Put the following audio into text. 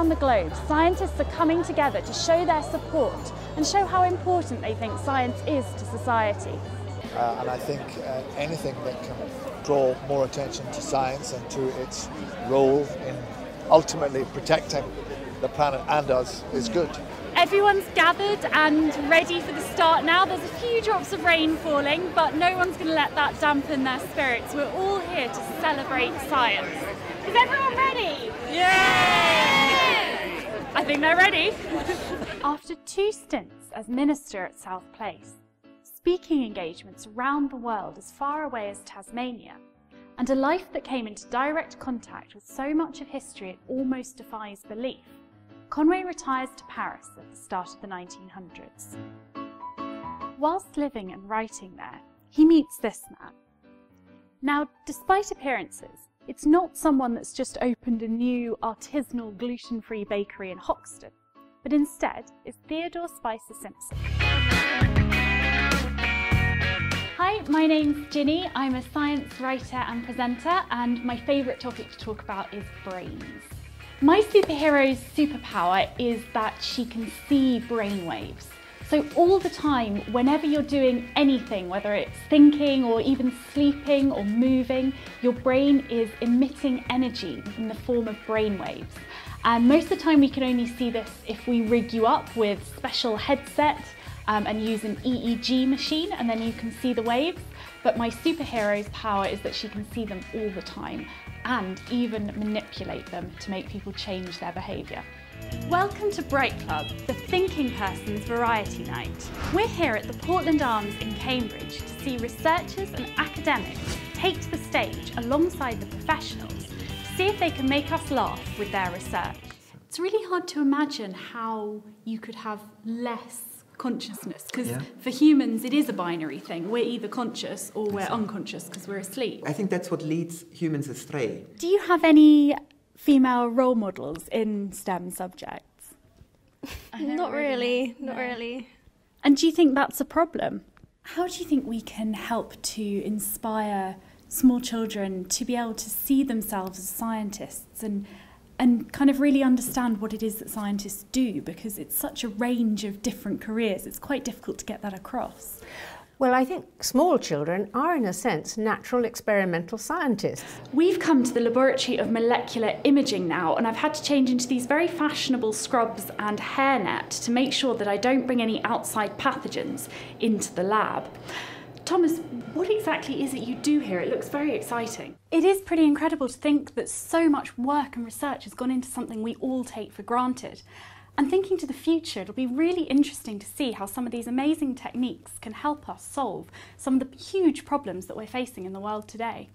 all around the globe, scientists are coming together to show their support and show how important they think science is to society. Uh, and I think uh, anything that can draw more attention to science and to its role in ultimately protecting the planet and us is good. Everyone's gathered and ready for the start now. There's a few drops of rain falling, but no one's going to let that dampen their spirits. We're all here to celebrate science. Is everyone ready? Yeah! I think they're ready. After two stints as minister at South Place, speaking engagements around the world as far away as Tasmania, and a life that came into direct contact with so much of history it almost defies belief, Conway retires to Paris at the start of the 1900s. Whilst living and writing there, he meets this man. Now, despite appearances, it's not someone that's just opened a new artisanal gluten-free bakery in Hoxton, but instead is Theodore Spicer Simson. Hi, my name's Ginny. I'm a science writer and presenter, and my favourite topic to talk about is brains. My superhero's superpower is that she can see brainwaves. So all the time, whenever you're doing anything, whether it's thinking or even sleeping or moving, your brain is emitting energy in the form of brainwaves. And most of the time we can only see this if we rig you up with special headset um, and use an EEG machine and then you can see the waves. But my superhero's power is that she can see them all the time and even manipulate them to make people change their behaviour. Welcome to Bright Club, the thinking person's variety night. We're here at the Portland Arms in Cambridge to see researchers and academics take to the stage alongside the professionals to see if they can make us laugh with their research. It's really hard to imagine how you could have less consciousness because yeah. for humans it is a binary thing. We're either conscious or we're unconscious because we're asleep. I think that's what leads humans astray. Do you have any female role models in stem subjects? Not really, not no. really. And do you think that's a problem? How do you think we can help to inspire small children to be able to see themselves as scientists and and kind of really understand what it is that scientists do because it's such a range of different careers. It's quite difficult to get that across. Well, I think small children are, in a sense, natural experimental scientists. We've come to the laboratory of molecular imaging now, and I've had to change into these very fashionable scrubs and hairnet to make sure that I don't bring any outside pathogens into the lab. Thomas, what exactly is it you do here? It looks very exciting. It is pretty incredible to think that so much work and research has gone into something we all take for granted. And thinking to the future, it'll be really interesting to see how some of these amazing techniques can help us solve some of the huge problems that we're facing in the world today.